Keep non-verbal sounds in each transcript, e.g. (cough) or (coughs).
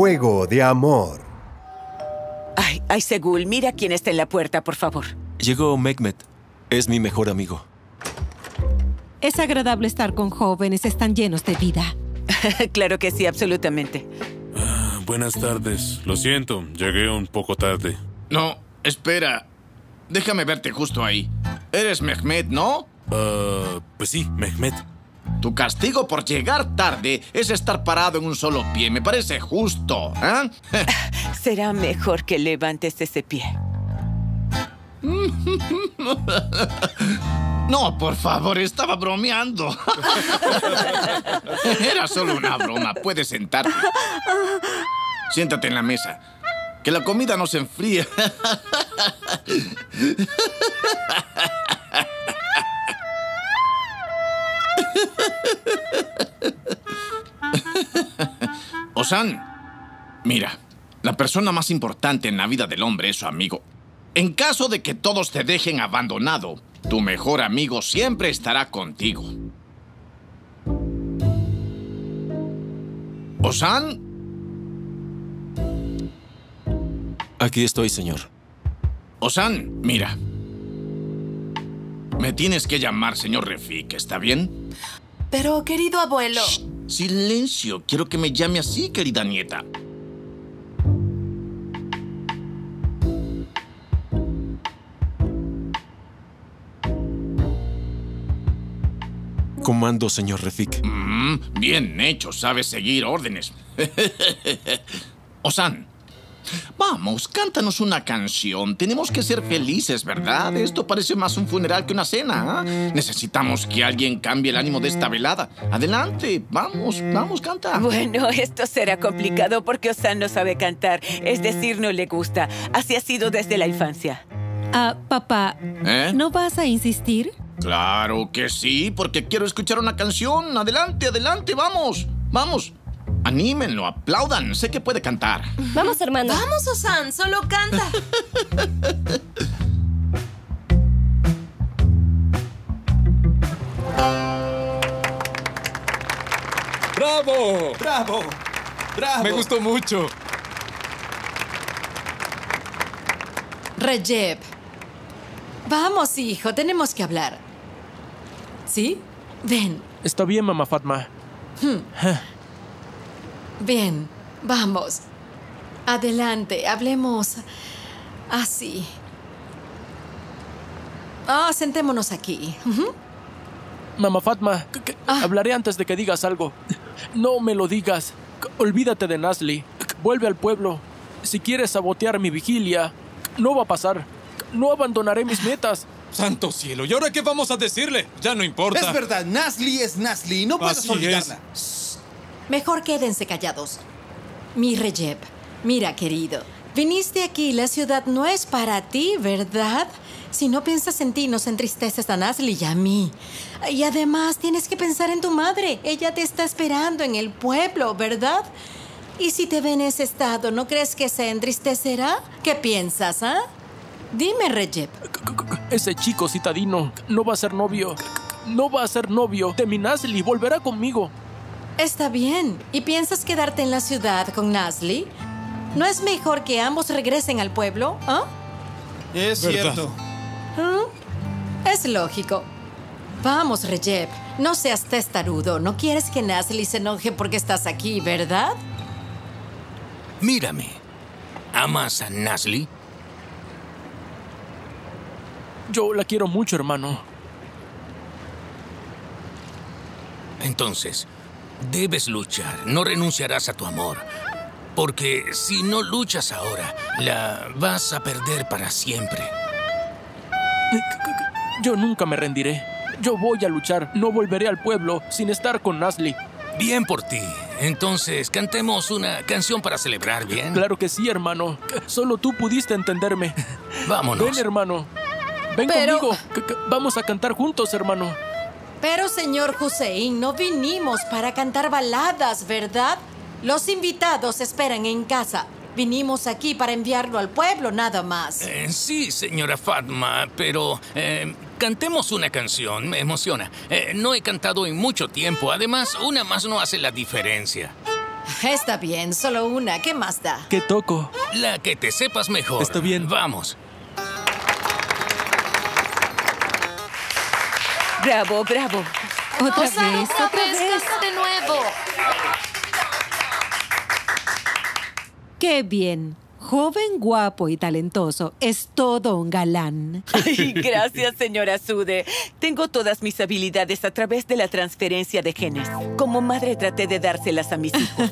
juego de amor. Ay, ay, Segul, mira quién está en la puerta, por favor. Llegó Mehmet. Es mi mejor amigo. Es agradable estar con jóvenes, están llenos de vida. (laughs) claro que sí, absolutamente. Ah, buenas tardes. Lo siento, llegué un poco tarde. No, espera. Déjame verte justo ahí. Eres Mehmet, ¿no? Ah, pues sí, Mehmet. Tu castigo por llegar tarde es estar parado en un solo pie. Me parece justo, ¿eh? (laughs) Será mejor que levantes ese pie. (laughs) No, por favor, estaba bromeando. (laughs) Era solo una broma. Puedes sentarte. Siéntate en la mesa. Que la comida no se enfríe. (laughs) Osan, mira, la persona más importante en la vida del hombre es su amigo. En caso de que todos te dejen abandonado, tu mejor amigo siempre estará contigo. ¿Osan? Aquí estoy, señor. Osan, mira. Me tienes que llamar señor Refik, ¿está bien? Pero, querido abuelo... Shh, silencio. Quiero que me llame así, querida nieta. Comando, señor Refik. Mm, bien hecho, sabes seguir órdenes. (laughs) Osan, vamos, cántanos una canción. Tenemos que ser felices, ¿verdad? Esto parece más un funeral que una cena. ¿ah? Necesitamos que alguien cambie el ánimo de esta velada. Adelante, vamos, vamos, canta. Bueno, (laughs) esto será complicado porque Osan no sabe cantar. Es decir, no le gusta. Así ha sido desde la infancia. Ah, papá, ¿Eh? ¿no vas a insistir? Claro que sí, porque quiero escuchar una canción. Adelante, adelante, vamos, vamos. Anímenlo, aplaudan. Sé que puede cantar. Vamos, hermano. Vamos, Osan, solo canta. (laughs) ¡Bravo! ¡Bravo! ¡Bravo! Me gustó mucho. Recep. Vamos, hijo, tenemos que hablar. ¿Sí? Ven, Está bien, mamá Fatma. Ven, vamos. Adelante, hablemos así. Ah, sentémonos aquí. Mamá Fatma, c- c- hablaré antes de que digas algo. No me lo digas. Olvídate de Nasli. Vuelve al pueblo. Si quieres sabotear mi vigilia, no va a pasar. No abandonaré mis metas. ¡Santo cielo! ¿Y ahora qué vamos a decirle? Ya no importa. Es verdad, Nasli es Nasli, no puedes Así olvidarla. Mejor quédense callados. Mi Recep, mira, querido, viniste aquí, la ciudad no es para ti, ¿verdad? Si no piensas en ti, nos entristeces a Nasli y a mí. Y además tienes que pensar en tu madre. Ella te está esperando en el pueblo, ¿verdad? Y si te ve en ese estado, ¿no crees que se entristecerá? ¿Qué piensas, ah? Dime, Recep. Ese chico citadino no va a ser novio. No va a ser novio de mi Nasli. Volverá conmigo. Está bien. ¿Y piensas quedarte en la ciudad con Nasli? ¿No es mejor que ambos regresen al pueblo? ¿Ah? Es Verdad. cierto. ¿Mm? Es lógico. Vamos, Recep. No seas testarudo. No quieres que Nasli se enoje porque estás aquí, ¿verdad? Mírame. ¿Amas a Nasli? Yo la quiero mucho, hermano. Entonces, debes luchar. No renunciarás a tu amor. Porque si no luchas ahora, la vas a perder para siempre. Yo nunca me rendiré. Yo voy a luchar. No volveré al pueblo sin estar con Nasli. Bien por ti. Entonces, cantemos una canción para celebrar, ¿bien? Claro que sí, hermano. Solo tú pudiste entenderme. (laughs) Vámonos. Ven, hermano. Ven Pero- conmigo. C- c- Vamos a cantar juntos, hermano. Pero, señor Hussein, no vinimos para cantar baladas, ¿verdad? Los invitados esperan en casa. Vinimos aquí para enviarlo al pueblo, nada más. Eh, sí, señora Fatma, pero eh, cantemos una canción. Me emociona. Eh, no he cantado en mucho tiempo. Además, una más no hace la diferencia. Está bien, solo una. ¿Qué más da? ¿Qué toco? La que te sepas mejor. Está bien. Vamos. Bravo, bravo. Otra vez, otra otra vez, de nuevo. Qué bien. Joven, guapo y talentoso. Es todo un galán. Ay, gracias, señora Sude. Tengo todas mis habilidades a través de la transferencia de genes. Como madre traté de dárselas a mis hijos.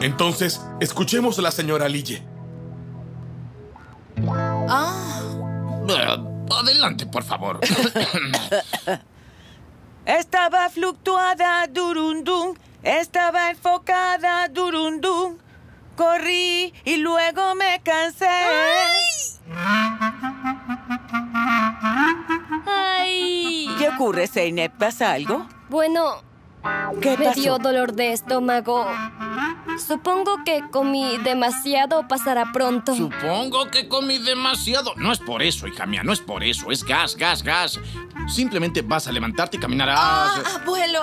Entonces, escuchemos a la señora Lille. Ah, Eh, adelante, por favor. (coughs) Estaba fluctuada, durundum. Estaba enfocada, durundum. Corrí y luego me cansé. Ay. ¿Qué ocurre, Zeynep? ¿Pasa algo? Bueno, ¿Qué me pasó? dio dolor de estómago. Supongo que comí demasiado, pasará pronto. Supongo que comí demasiado. No es por eso, hija mía, no es por eso. Es gas, gas, gas. Simplemente vas a levantarte y caminarás. ah, abuelo.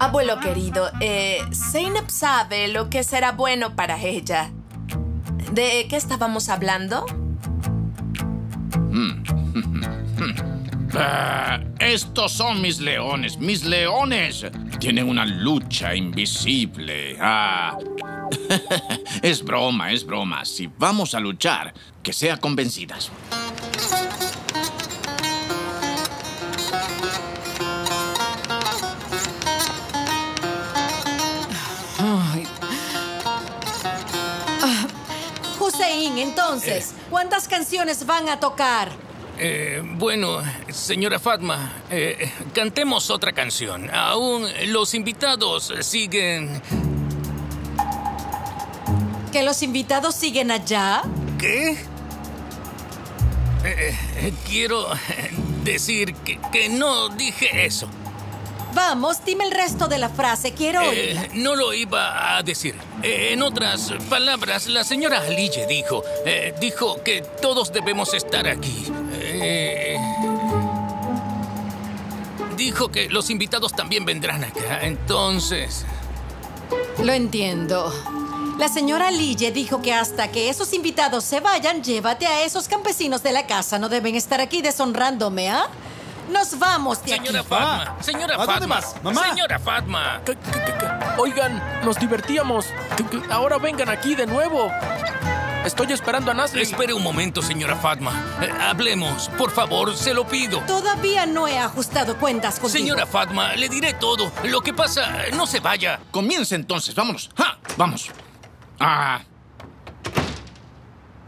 Abuelo querido, eh, Zeynep sabe lo que será bueno para ella. ¿De qué estábamos hablando? Ah, estos son mis leones, mis leones. Tienen una lucha invisible. Ah. (laughs) es broma, es broma. Si vamos a luchar, que sea convencidas. Hussein, entonces, ¿cuántas canciones van a tocar? Eh, bueno, señora Fatma, eh, cantemos otra canción. Aún los invitados siguen... ¿Que los invitados siguen allá? ¿Qué? Eh, eh, quiero decir que, que no dije eso. Vamos, dime el resto de la frase, quiero oírla. Eh, no lo iba a decir. Eh, en otras palabras, la señora Lille dijo, eh, dijo que todos debemos estar aquí. Eh, dijo que los invitados también vendrán acá. Entonces, Lo entiendo. La señora Lille dijo que hasta que esos invitados se vayan, llévate a esos campesinos de la casa. No deben estar aquí deshonrándome, ¿ah? Nos vamos de señora aquí. Fatma, señora ¿a dónde Fatma, vas, mamá? señora Fatma. ¿Qué- qué- qué- qué? Oigan, nos divertíamos. ¿Qué- qué? Ahora vengan aquí de nuevo. Estoy esperando a Nasli. Espere un momento, señora Fatma. Eh, hablemos, por favor, se lo pido. Todavía no he ajustado cuentas contigo. Señora Fatma, le diré todo. Lo que pasa, no se vaya. Comienza entonces, vámonos. ¡Ja! Vamos. Ah,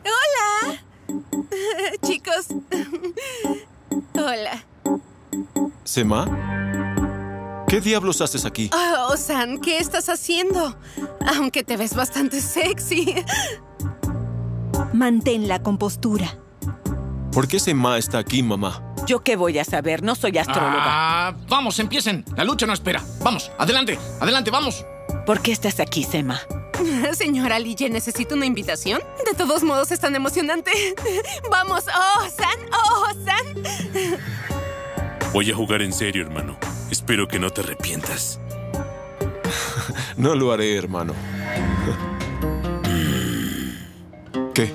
(laughs) Chicos. Hola. ¿Sema? ¿Qué diablos haces aquí? Oh, Osan, ¿qué estás haciendo? Aunque te ves bastante sexy. Mantén la compostura. ¿Por qué Sema está aquí, mamá? ¿Yo qué voy a saber? No soy astróloga. ah, vamos, empiecen. La lucha no espera. Vamos, adelante, adelante, vamos. ¿Por qué estás aquí, Sema? (laughs) Señora Lille, ¿necesito una invitación? De todos modos, es tan emocionante. (laughs) Vamos, Osan, Osan. (laughs) Voy a jugar en serio, hermano. Espero que no te arrepientas. No lo haré, hermano. ¿Qué?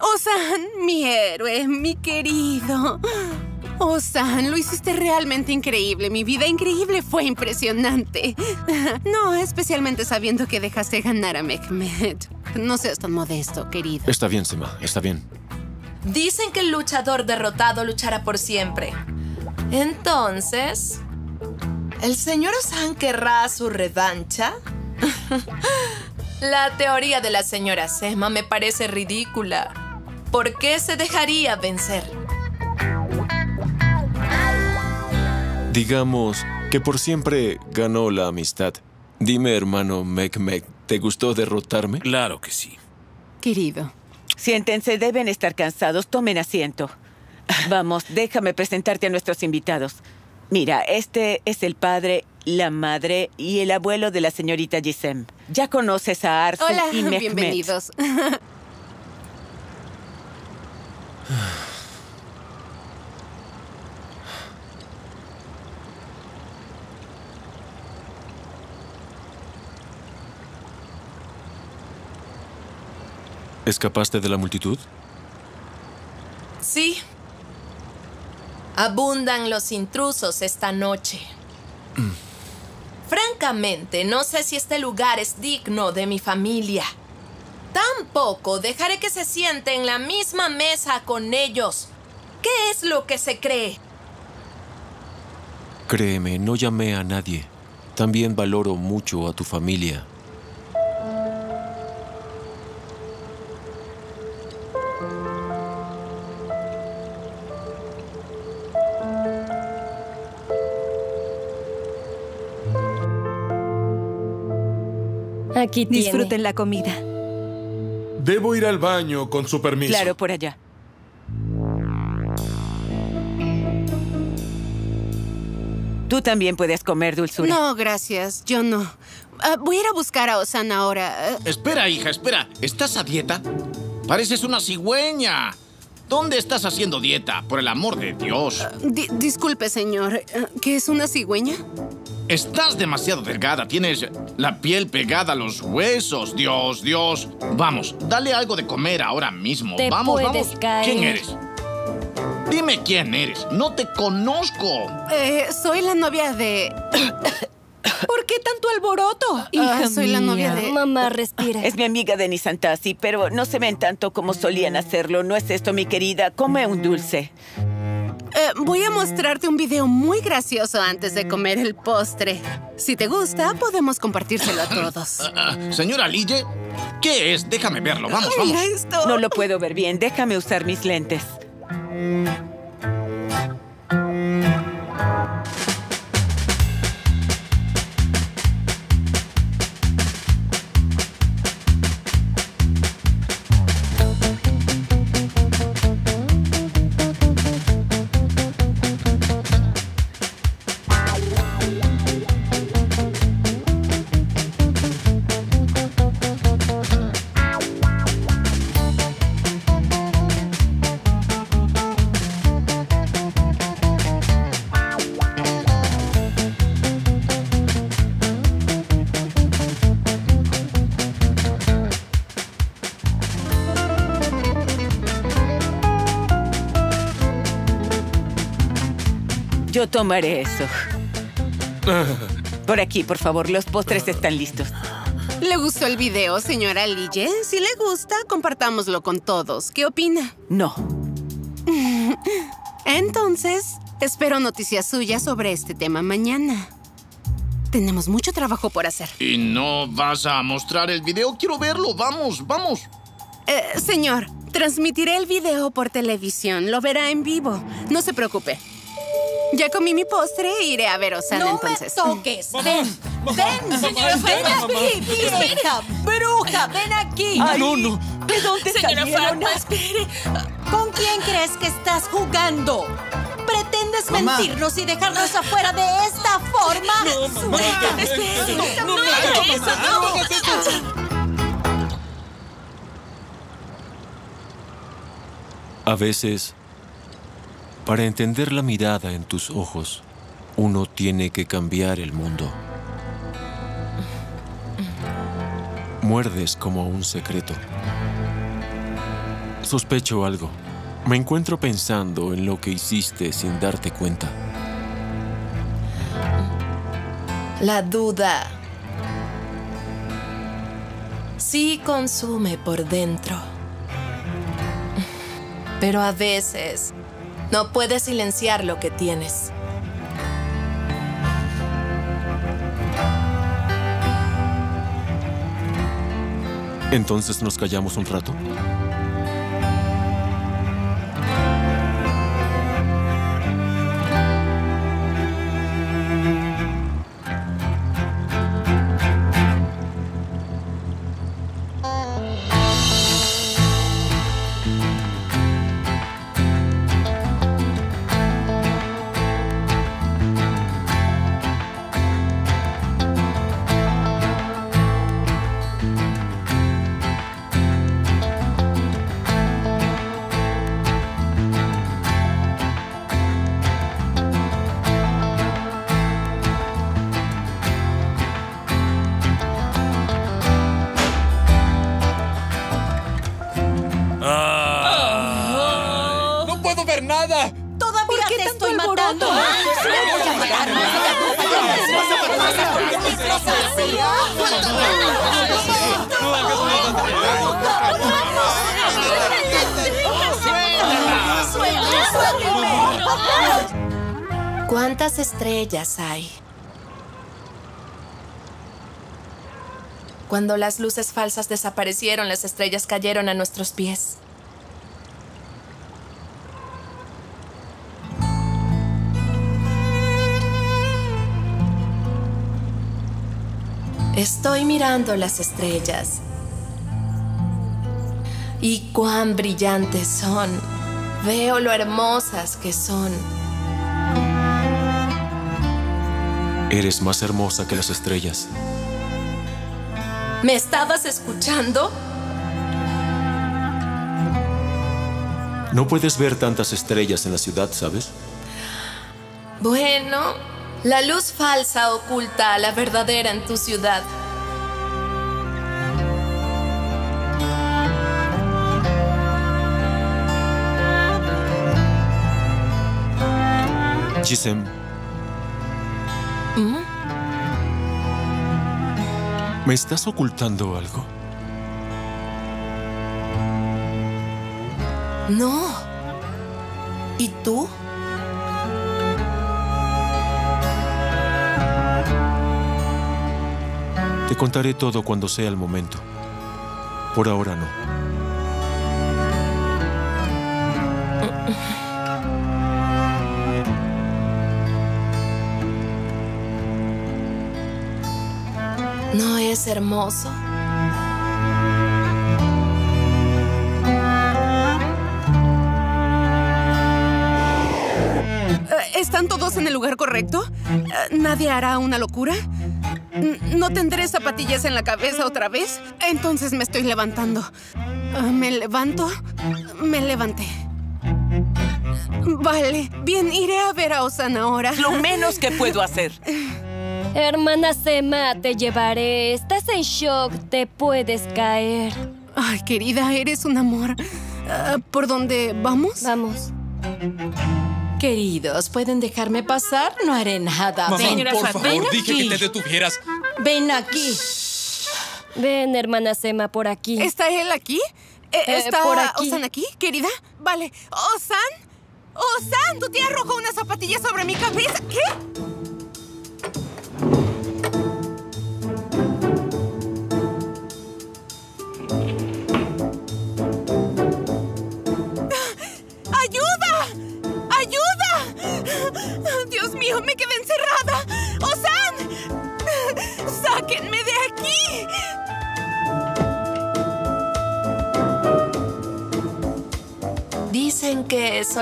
Osan, mi héroe, mi querido. Osan, lo hiciste realmente increíble. Mi vida increíble fue impresionante. (laughs) No, especialmente sabiendo que dejaste ganar a Mehmet. No seas tan modesto, querido. Está bien, Sema, está bien. Dicen que el luchador derrotado luchará por siempre. Entonces, ¿el señor Osan querrá su revancha? (laughs) la teoría de la señora Sema me parece ridícula. ¿Por qué se dejaría vencer? Digamos que por siempre ganó la amistad. Dime, hermano Mekmek, ¿te gustó derrotarme? Claro que sí. Querido. Siéntense, deben estar cansados. Tomen asiento. Vamos, déjame presentarte a nuestros invitados. Mira, este es el padre, la madre y el abuelo de la señorita Gisem. Ya conoces a Arzu Hola, y Mehmet. bienvenidos. (laughs) ¿Escapaste de la multitud? Sí. Abundan los intrusos esta noche. Francamente, no sé si este lugar es digno de mi familia. Tampoco dejaré que se siente en la misma mesa con ellos. ¿Qué es lo que se cree? Créeme, no llamé a nadie. También valoro mucho a tu familia. Aquí tiene. Disfruten la comida. Debo ir al baño con su permiso. Claro, por allá. Tú también puedes comer, dulzura. No, gracias. Yo no. Ah, voy a ir a buscar a Osana ahora. Ah, Espera, hija, espera. ¿Estás a dieta? Pareces una cigüeña. ¿Dónde estás haciendo dieta? Por el amor de Dios. di- disculpe, señor. Ah, ¿Qué es una cigüeña? Estás demasiado delgada. Tienes la piel pegada a los huesos. Dios, Dios. Vamos, dale algo de comer ahora mismo. Te vamos, puedes vamos. caer. ¿Quién eres? Dime quién eres. No te conozco. Eh, soy la novia de... (coughs) ¿Por qué tanto alboroto? Ah, soy la novia de... Mamá, respira. Es mi amiga Denis Santasi, pero no se ven tanto como solían hacerlo. ¿No es esto, mi querida? Come un dulce. Eh, voy a mostrarte un video muy gracioso antes de comer el postre. Si te gusta, podemos compartírselo a todos. (laughs) Señora Lille, ¿qué es? Déjame verlo. Vamos, vamos. Mira esto. No lo puedo ver bien. Déjame usar mis lentes. Tomaré eso. Por aquí, por favor. Los postres están listos. ¿Le gustó el video, señora Lille? Si le gusta, compartámoslo con todos. ¿Qué opina? No. (laughs) Entonces, espero noticias suyas sobre este tema mañana. Tenemos mucho trabajo por hacer. ¿Y no vas a mostrar el video? Quiero verlo. Vamos, vamos. Eh, señor, transmitiré el video por televisión. Lo verá en vivo. No se preocupe. Ya comí mi postre e iré a ver a Osana No entonces. me toques. Ven, ven, Señora ven aquí, vieja bruja, ven aquí. Ay, no, no. ¿De dónde Señora salieron? Farma, espere. ¿Con quién crees que estás jugando? ¿Pretendes Mamá. mentirnos y dejarnos afuera de esta forma? No, mamá. Suéltame, Espere. no, No, no, no, hagas no, eso, mamá, no. no hagas eso. A veces, para entender la mirada en tus ojos, uno tiene que cambiar el mundo. Muerdes como un secreto. Sospecho algo. Me encuentro pensando en lo que hiciste sin darte cuenta. La duda sí consume por dentro. Pero a veces no puedes silenciar lo que tienes. Entonces nos callamos un rato. ¿Cuántas estrellas hay? Cuando las luces falsas desaparecieron, las estrellas cayeron a nuestros pies. Estoy mirando las estrellas. Y cuán brillantes son. Veo lo hermosas que son. Eres más hermosa que las estrellas. ¿Me estabas escuchando? No puedes ver tantas estrellas en la ciudad, ¿sabes? Bueno, la luz falsa oculta a la verdadera en tu ciudad. Gisem, ¿me estás ocultando algo? No. ¿Y tú? Te contaré todo cuando sea el momento. Por ahora no. (laughs) ¿No es hermoso? Eh, ¿Están todos en el lugar correcto? Eh, ¿Nadie hará una locura? ¿No tendré zapatillas en la cabeza otra vez? Entonces me estoy levantando. Ah, ¿Me levanto? Me levanté. Vale, bien, iré a ver a Osana ahora. Lo menos que puedo hacer. (laughs) Hermana Sema, te llevaré. Estás en shock, te puedes caer. Ay, querida, eres un amor. Ah, ¿Por dónde vamos? Vamos. Queridos, ¿pueden dejarme pasar? No haré nada. Mamá, ven, por ven favor, dije aquí. que te detuvieras. Ven aquí. Ven, hermana Sema, por aquí. ¿Está él aquí? Eh, Eh, ¿Está por aquí. Osan aquí, querida? Vale. ¿Osan? ¡Osan! ¿Tú te arrojó una zapatilla sobre mi cabeza? ¿Qué?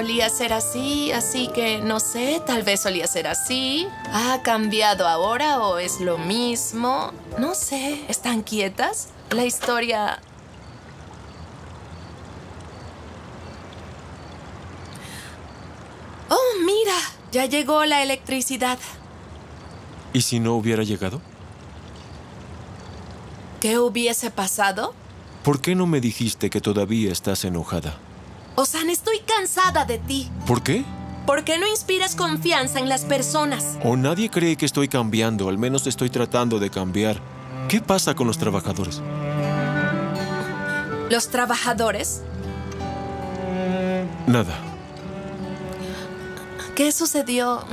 Solía ser así, así que no sé, tal vez solía ser así. ¿Ha cambiado ahora o es lo mismo? No sé, ¿están quietas? La historia... Oh, mira, ya llegó la electricidad. ¿Y si no hubiera llegado? ¿Qué hubiese pasado? ¿Por qué no me dijiste que todavía estás enojada? Osan, estoy cansada de ti. ¿Por qué? ¿Por qué no inspiras confianza en las personas? O nadie cree que estoy cambiando, al menos estoy tratando de cambiar. ¿Qué pasa con los trabajadores? ¿Los trabajadores? Nada, ¿Qué sucedió?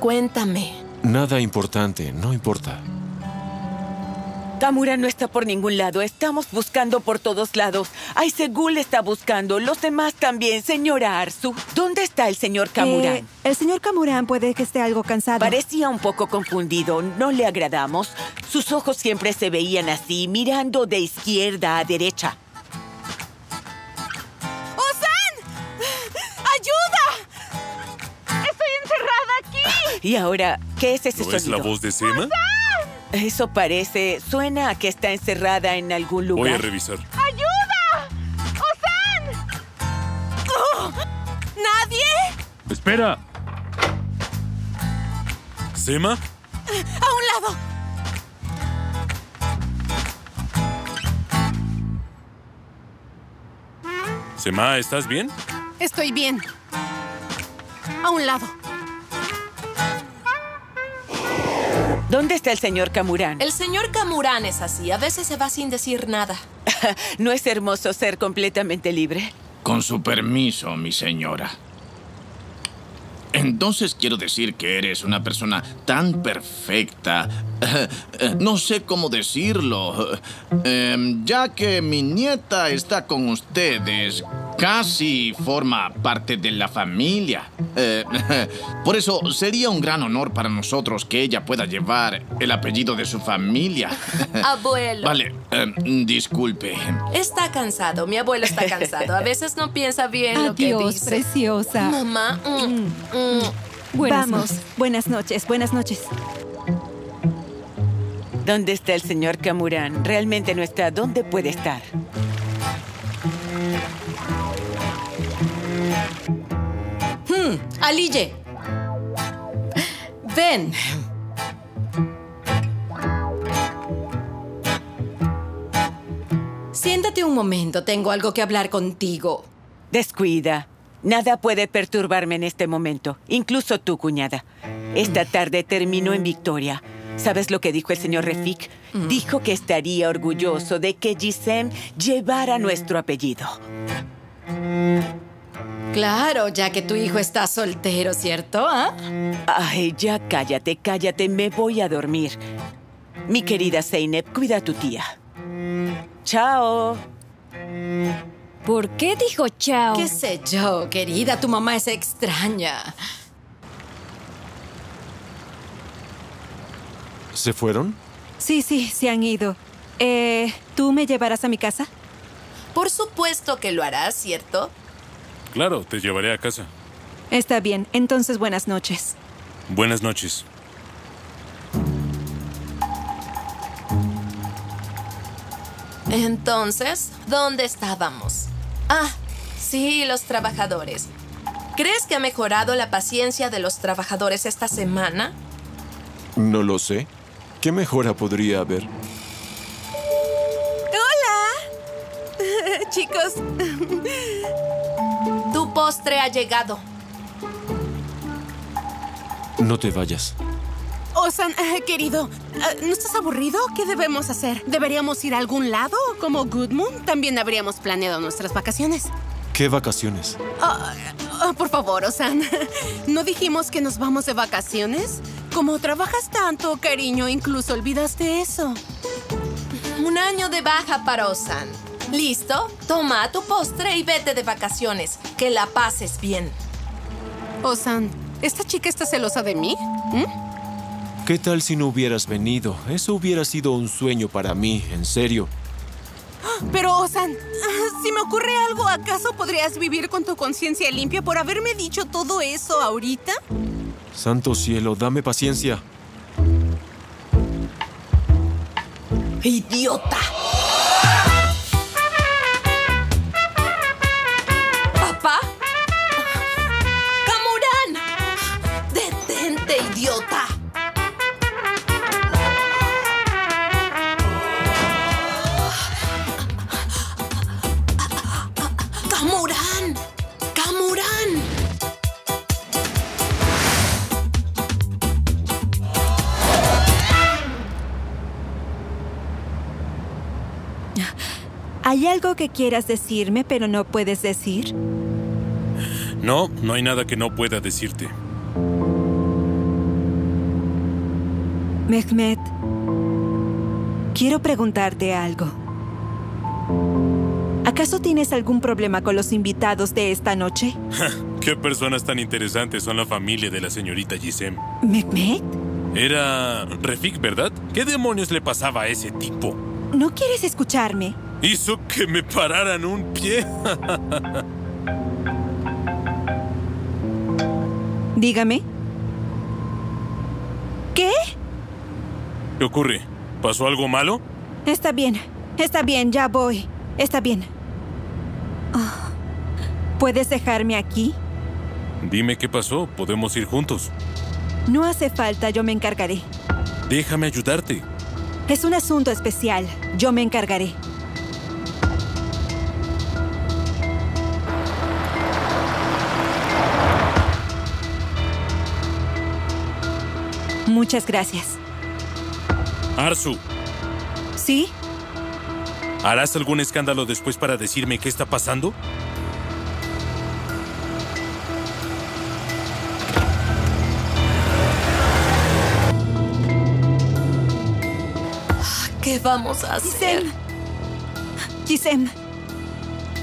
Cuéntame. nada importante, no importa. Kamura no está por ningún lado. Estamos buscando por todos lados. Ay, Segul está buscando. Los demás también. Señora Arzu, ¿dónde está el señor Kamurán? Eh, el señor Kamurán puede que esté algo cansado. Parecía un poco confundido. No le agradamos. Sus ojos siempre se veían así, mirando de izquierda a derecha. ¡Osan! ¡Ayuda! ¡Estoy encerrada aquí! Y ahora, ¿qué es ese ¿No es la voz de Sema? Eso parece. Suena a que está encerrada en algún lugar. Voy a revisar. ¡Ayuda! ¡Osan! ¡Oh! ¿Nadie? Espera. ¿Sema? ¡A un lado! Sema, ¿estás bien? Estoy bien. A un lado. ¿Dónde está el señor Camurán? El señor Camurán es así. A veces se va sin decir nada. (laughs) ¿No es hermoso ser completamente libre? Con su permiso, mi señora. Entonces quiero decir que eres una persona tan perfecta. (laughs) No sé cómo decirlo. Em, ya que mi nieta está con ustedes, casi forma parte de la familia. Eh, (laughs) por eso sería un gran honor para nosotros que ella pueda llevar el apellido de su familia. (laughs) Abuelo. Vale, em, disculpe. Está cansado. Mi abuelo está cansado. A veces no piensa bien lo que Adiós, dice. preciosa. Mamá. mm, mm. Buenas Vamos. Buenas noches, buenas noches. ¿Dónde está el señor Camurán? Realmente no está. ¿Dónde puede estar? Hmm, Alille. Ven. Siéntate un momento, tengo algo que hablar contigo. Descuida. Nada puede perturbarme en este momento, incluso tu cuñada. Esta tarde terminó en victoria. ¿Sabes lo que dijo el señor Refik? Dijo que estaría orgulloso de que Gisem llevara nuestro apellido. Claro, ya que tu hijo está soltero, ¿cierto? ¿Ah? Ay, ya cállate, cállate, me voy a dormir. Mi querida Zeynep, cuida a tu tía. Chao. ¿Por qué dijo chao? ¿Qué sé yo, querida? Tu mamá es extraña. ¿Se fueron? Sí, sí, se han ido. Eh, ¿Tú me llevarás a mi casa? Por supuesto que lo harás, ¿cierto? Claro, te llevaré a casa. Está bien, entonces buenas noches. Buenas noches. Entonces, ¿dónde estábamos? Ah, sí, los trabajadores. ¿Crees que ha mejorado la paciencia de los trabajadores esta semana? No lo sé. ¿Qué mejora podría haber? ¡Hola! (laughs) Chicos, Tu postre ha llegado. No te vayas. Osan, eh, querido, eh, ¿no estás aburrido? ¿Qué debemos hacer? ¿Deberíamos ir a algún lado? Como Good Moon, también habríamos planeado nuestras vacaciones. ¿Qué vacaciones? Ah, ah, por favor, Osan, (laughs) ¿no dijimos que nos vamos de vacaciones? Como trabajas tanto, cariño, incluso olvidaste eso. Un año de baja para Osan. ¿Listo? Toma tu postre y vete de vacaciones. Que la pases bien. Osan, ¿esta chica está celosa de mí? ¿Mm? ¿Qué tal si no hubieras venido? Eso hubiera sido un sueño para mí, en serio. Pero, Osan, si me ocurre algo, ¿acaso podrías vivir con tu conciencia limpia por haberme dicho todo eso ahorita? Santo cielo, dame paciencia. ¡Idiota! ¿Papá? ¡Camurán! ¡Detente, idiota! ¿Hay algo que quieras decirme pero no puedes decir? No, no hay nada que no pueda decirte. Mehmet, quiero preguntarte algo. ¿Acaso tienes algún problema con los invitados de esta noche? ¿Qué personas tan interesantes son la familia de la señorita Gisem? Mehmet, Era Refik, ¿verdad? ¿Qué demonios le pasaba a ese tipo? ¿no quieres escucharme? Hizo que me pararan un pie. Dígame. ¿Qué? ¿Qué ocurre? ¿Pasó algo malo? Está bien, está bien, ya voy. Está bien. Ah, ¿Puedes dejarme aquí? Dime qué pasó. Podemos ir juntos. No hace falta, yo me encargaré. Déjame ayudarte. Es un asunto especial, yo me encargaré. Muchas gracias. Arzu, ¿Sí? ¿harás algún escándalo después para decirme qué está pasando? ¿Qué vamos a hacer? Gisem,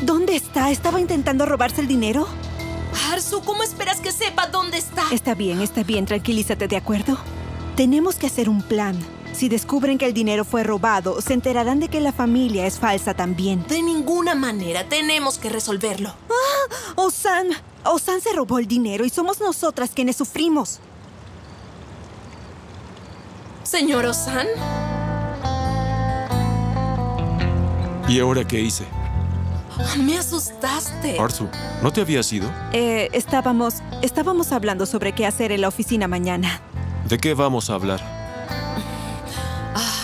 ¿dónde está? ¿Estaba intentando robarse el dinero? Arzu, ¿cómo esperas que sepa dónde está? Está bien, está bien, tranquilízate, ¿de acuerdo? Tenemos que hacer un plan. Si descubren que el dinero fue robado, se enterarán de que la familia es falsa también. De ninguna manera, tenemos que resolverlo. ¡Ah! Osan, Osan se robó el dinero y somos nosotras quienes sufrimos. Señor Osan, ¿Y ahora qué hice? me asustaste. Arzu, ¿no te habías ido? Eh, estábamos, estábamos hablando sobre qué hacer en la oficina mañana. ¿De qué vamos a hablar?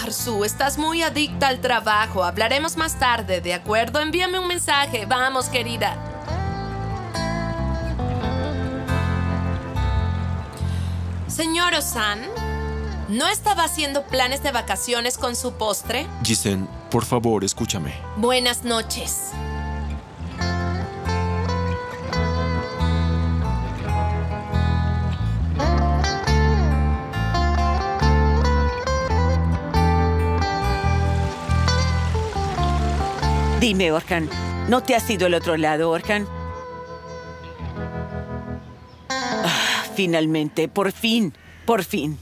Arzu, estás muy adicta al trabajo. Hablaremos más tarde, ¿de acuerdo? Envíame un mensaje. Vamos, querida. Señor Osan, ¿no estaba haciendo planes de vacaciones con su postre? Jisen, por favor, escúchame. Buenas noches. Dime, Orhan, ¿no te has ido al otro lado, Orhan? Ah, finalmente, por fin, por fin.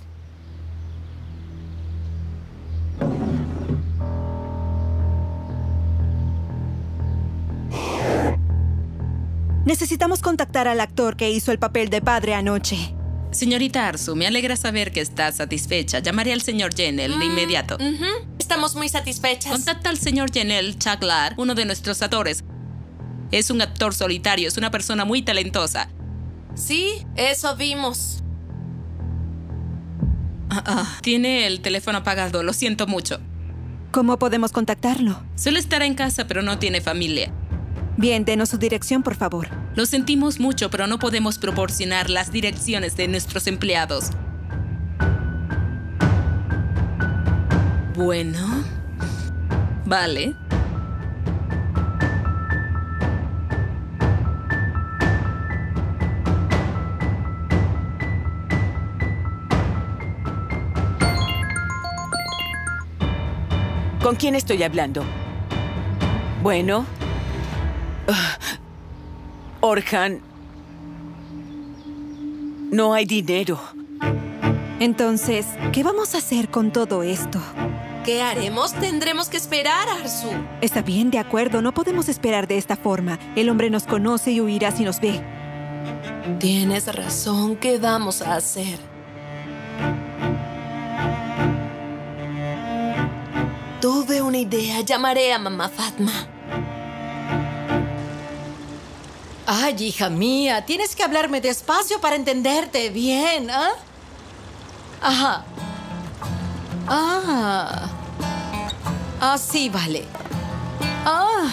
Necesitamos contactar al actor que hizo el papel de padre anoche. Señorita Arzu, me alegra saber que está satisfecha. Llamaré al señor Jenel de inmediato. Ujú, Estamos muy satisfechas. Contacta al señor Jenel Chaglar, uno de nuestros actores. Es un actor solitario, es una persona muy talentosa. Sí, eso vimos. Ah, ah, tiene el teléfono apagado, lo siento mucho. ¿Cómo podemos contactarlo? Suele estar en casa, pero no tiene familia. Bien, denos su dirección, por favor. Lo sentimos mucho, pero no podemos proporcionar las direcciones de nuestros empleados. Bueno. Vale. ¿Con quién estoy hablando? Bueno. Ah, Orhan. No hay dinero. Entonces, ¿qué vamos a hacer con todo esto? ¿Qué haremos? Tendremos que esperar, Arzu. Está bien, de acuerdo, no podemos esperar de esta forma. El hombre nos conoce y huirá si nos ve. Tienes razón. ¿Qué vamos a hacer? Tuve una idea. Llamaré a mamá Fatma. Ay, hija mía, tienes que hablarme despacio para entenderte bien, ¿ah? Ajá. Ah. Ah, sí, vale. Ah.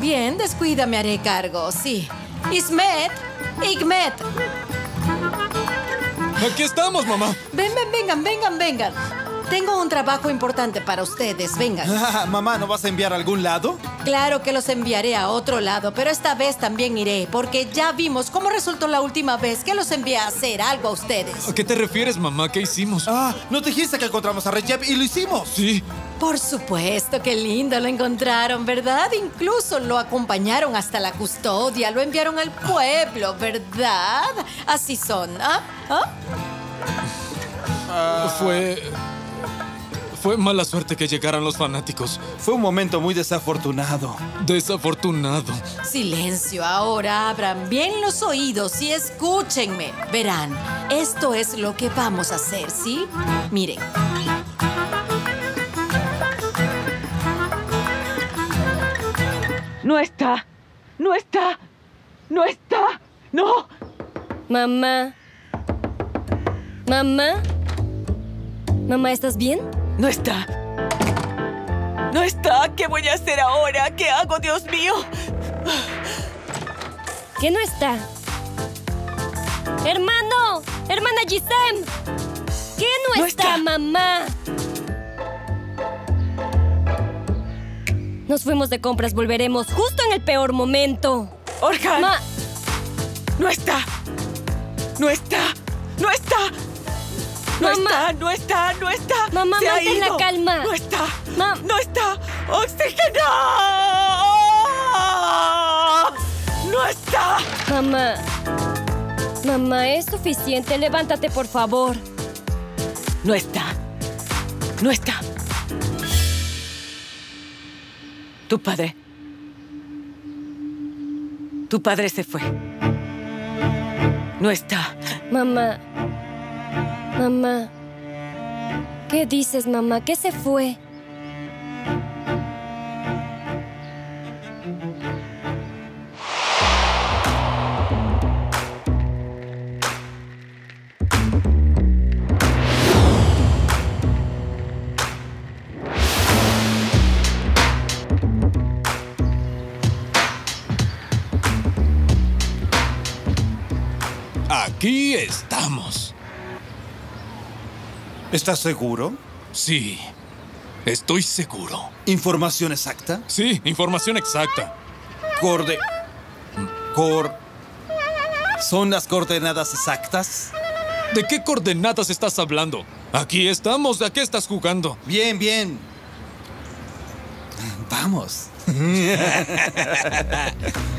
Bien, descuida, me haré cargo, sí. Ismet, Igmet. Aquí estamos, mamá. Ven, ven, vengan, vengan, vengan. Tengo un trabajo importante para ustedes, vengan. (laughs) Mamá, ¿no vas a enviar a algún lado? Claro que los enviaré a otro lado, pero esta vez también iré, porque ya vimos cómo resultó la última vez que los envié a hacer algo a ustedes. ¿A qué te refieres, mamá? ¿Qué hicimos? Ah, ¿no te dijiste que encontramos a Recep y lo hicimos? Sí. Por supuesto, qué lindo lo encontraron, ¿verdad? Incluso lo acompañaron hasta la custodia, lo enviaron al pueblo, ¿verdad? Así son, ¿ah? ¿Ah? Fue. Fue mala suerte que llegaran los fanáticos. Fue un momento muy desafortunado. Desafortunado. Silencio, ahora abran bien los oídos y escúchenme. Verán, esto es lo que vamos a hacer, ¿sí? Miren. No está. No está. No está. No. Mamá. Mamá. Mamá, ¿estás bien? No está. No está. ¿Qué voy a hacer ahora? ¿Qué hago, Dios mío? ¿Qué no está? ¡Hermano! Hermana Gisem. ¿Qué no, está, mamá? Nos fuimos de compras, volveremos justo en el peor momento. Orhan. Ma- No está. No está. No está. No Mamá. está, no está, no está. Mamá, Se mantén la calma. No está. No está. ¡Oxígeno! ¡No está! Mamá. Mamá, es suficiente. Levántate, por favor. No está. No está. Tu padre. Tu padre se fue. No está. Mamá. Mamá. ¿Qué dices, mamá? ¿Qué se fue? Aquí estamos. ¿Estás seguro? Sí, estoy seguro. ¿Información exacta? Sí, información exacta. Corde... Cor... ¿Son las coordenadas exactas? ¿De qué coordenadas estás hablando? Aquí estamos, ¿a qué estás jugando? Bien, bien. Vamos. (laughs)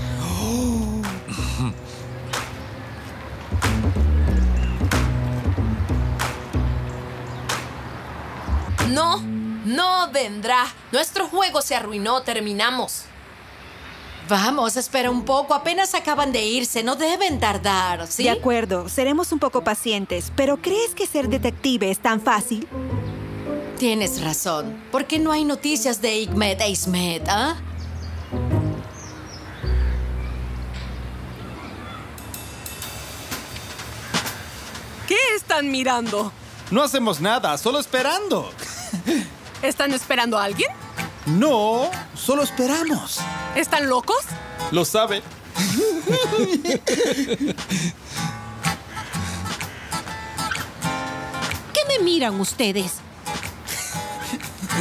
No, no vendrá. Nuestro juego se arruinó, terminamos. Vamos, espera un poco. Apenas acaban de irse. No deben tardar, ¿sí? De acuerdo, seremos un poco pacientes, pero ¿crees que ser detective es tan fácil? Tienes razón. ¿Por qué no hay noticias de Igmet e Ismet, ah? ¿Qué están mirando? No hacemos nada, solo esperando. (laughs) ¿Están esperando a alguien? No, solo esperamos. ¿Están locos? Lo sabe. (laughs) ¿Qué me miran ustedes?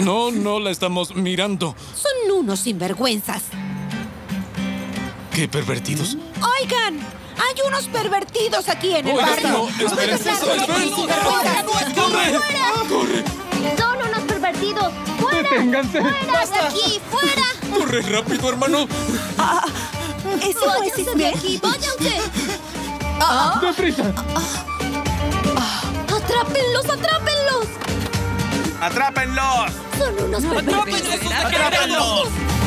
No, no la estamos mirando. Son unos sinvergüenzas. ¿Qué pervertidos? Oigan, hay unos pervertidos aquí en el Oiga, barrio. no, esperen, esperen, esperen. ¡Corre! ¡Corre! Pervertidos. ¡Fuera! (laughs) ¡Deténganse! ¡Fuera de aquí! ¡Fuera! ¡Corre rápido, hermano! ¿Eso no es ¡Váyanse de aquí! ¡Váyanse! ¡Deprisa! ¡Atrápenlos! ¡Atrápenlos! ¡Atrápenlos! Son unos pervertidos. ¡Atrápenlos! ¿Qué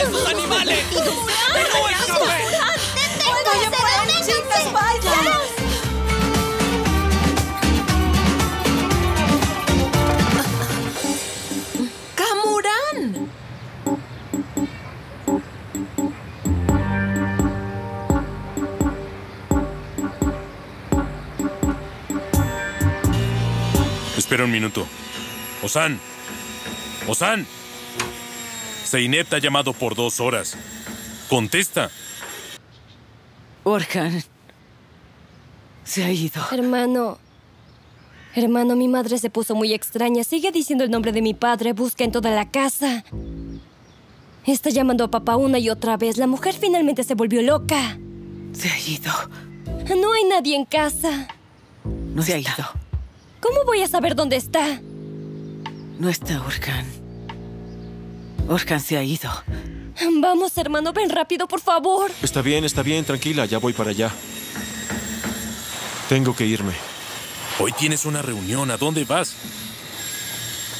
esos animales! Espera un minuto. Osan. Osan. Zeynep te ha llamado por dos horas. Contesta. Orhan. Se ha ido. Hermano. Hermano, mi madre se puso muy extraña. Sigue diciendo el nombre de mi padre. Busca en toda la casa. Está llamando a papá una y otra vez. La mujer finalmente se volvió loca. Se ha ido. No hay nadie en casa. No se ha ido. ¿Cómo voy a saber dónde está? No está Orhan. Orhan se ha ido. Vamos, hermano, ven rápido, por favor. Está bien, está bien, tranquila, ya voy para allá. Tengo que irme. Hoy tienes una reunión. ¿A dónde vas?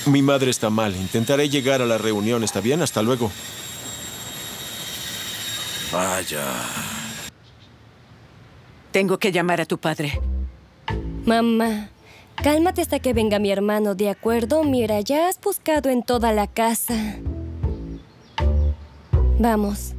Mi madre está mal. Intentaré llegar a la reunión. ¿Está bien? Hasta luego. Vaya. Tengo que llamar a tu padre. Mamá, cálmate hasta que venga mi hermano, ¿de acuerdo? Mira, ya has buscado en toda la casa. Vamos.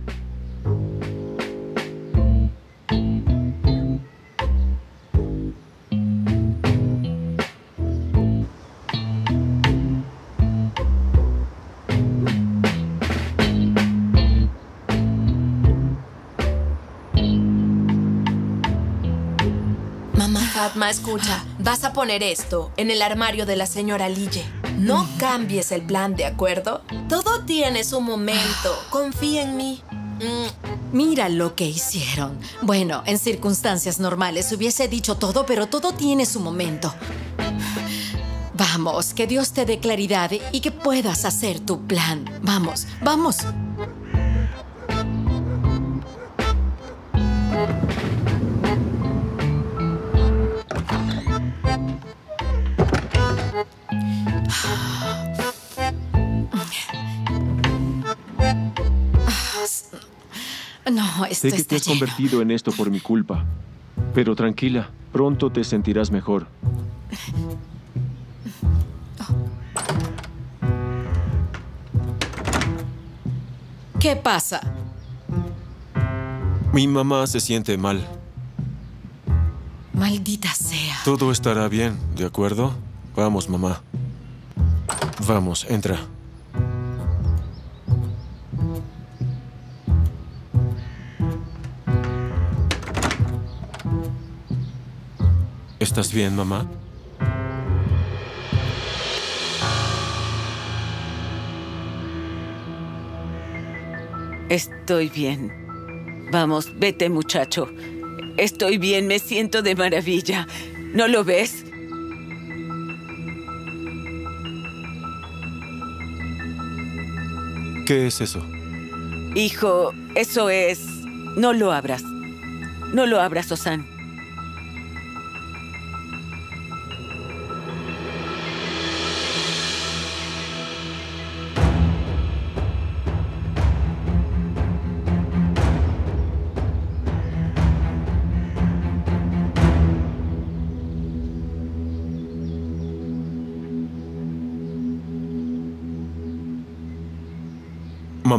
Mamá. Fatma, escucha. Vas a poner esto en el armario de la señora Lille. No cambies el plan, ¿de acuerdo? Todo tiene su momento. Confía en mí. Mm. Mira lo que hicieron. Bueno, en circunstancias normales hubiese dicho todo, pero todo tiene su momento. Vamos, que Dios te dé claridad y que puedas hacer tu plan. Vamos, vamos. No, esto Sé que está te has lleno. convertido en esto por mi culpa. Pero tranquila, pronto te sentirás mejor. ¿Qué pasa? Mi mamá se siente mal. Maldita sea. Todo estará bien, ¿de acuerdo? Vamos, mamá. Vamos, entra. ¿Estás bien, mamá? Estoy bien. Vamos, vete, muchacho. Estoy bien, me siento de maravilla. ¿No lo ves? ¿Qué es eso? Hijo, eso es... No lo abras. No lo abras, Osan.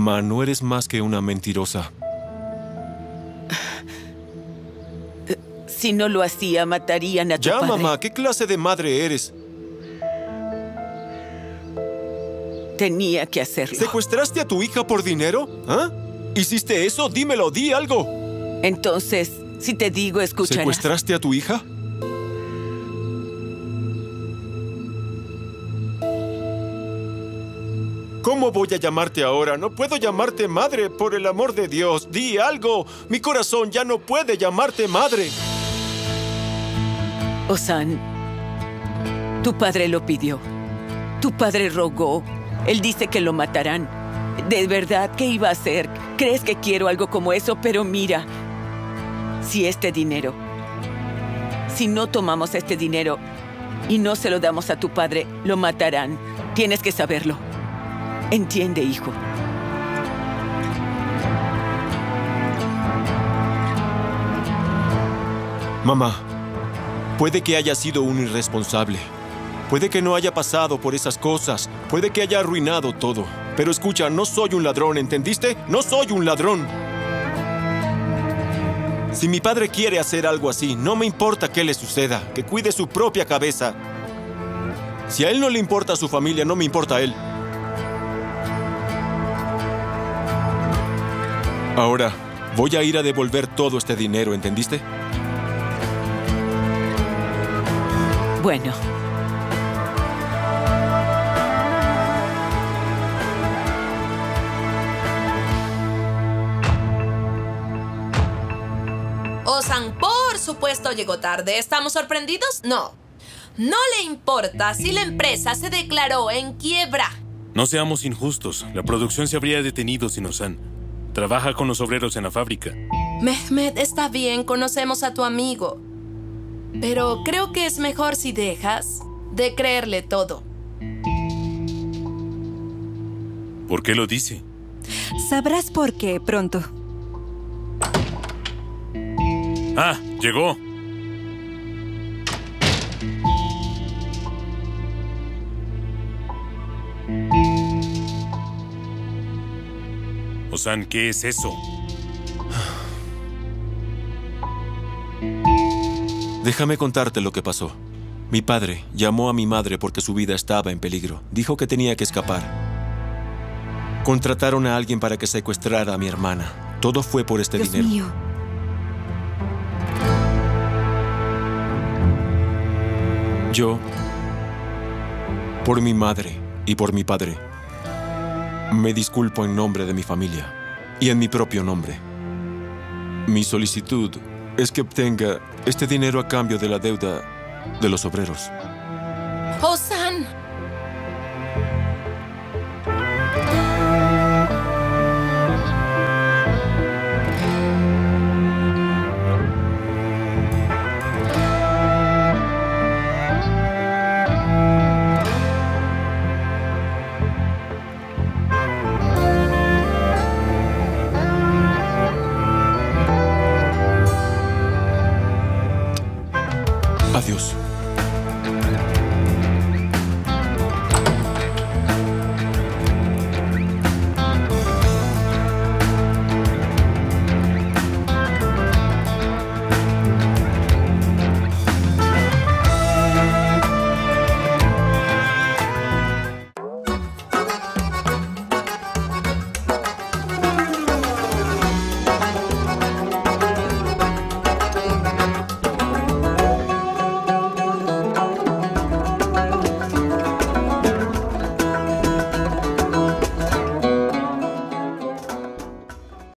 Mamá, no eres más que una mentirosa. Si no lo hacía, matarían a tu Ya, padre. mamá, ¿qué clase de madre eres? Tenía que hacerlo. ¿Secuestraste a tu hija por dinero? ¿Ah? ¿Hiciste eso? Dímelo, di algo. Entonces, si te digo, escucharás. ¿Secuestraste a tu hija? Voy a llamarte ahora? No puedo llamarte madre, por el amor de Dios. Di algo. Mi corazón ya no puede llamarte madre. Osan, tu padre lo pidió. Tu padre rogó. Él dice que lo matarán. ¿De verdad qué iba a hacer? ¿Crees que quiero algo como eso? Pero mira, si este dinero, si no tomamos este dinero y no se lo damos a tu padre, lo matarán. Tienes que saberlo. Entiende, hijo. Mamá, puede que haya sido un irresponsable. Puede que no haya pasado por esas cosas. Puede que haya arruinado todo. Pero escucha, no soy un ladrón, ¿entendiste? No soy un ladrón. Si mi padre quiere hacer algo así, no me importa qué le suceda, que cuide su propia cabeza. Si a él no le importa a su familia, no me importa a él. Ahora, voy a ir a devolver todo este dinero, ¿entendiste? Bueno. Osan, por supuesto, llegó tarde. ¿Estamos sorprendidos? No. No le importa si la empresa se declaró en quiebra. No seamos injustos. La producción se habría detenido sin Osan. Trabaja con los obreros en la fábrica. Mehmet, está bien, conocemos a tu amigo. Pero creo que es mejor si dejas de creerle todo. ¿Por qué lo dice? Sabrás por qué pronto. Ah, llegó. Osan, ¿qué es eso? Déjame contarte lo que pasó. Mi padre llamó a mi madre porque su vida estaba en peligro. Dijo que tenía que escapar. Contrataron a alguien para que secuestrara a mi hermana. Todo fue por este Dios dinero. mío. Yo, por mi madre y por mi padre, me disculpo en nombre de mi familia y en mi propio nombre. Mi solicitud es que obtenga este dinero a cambio de la deuda de los obreros. Osan.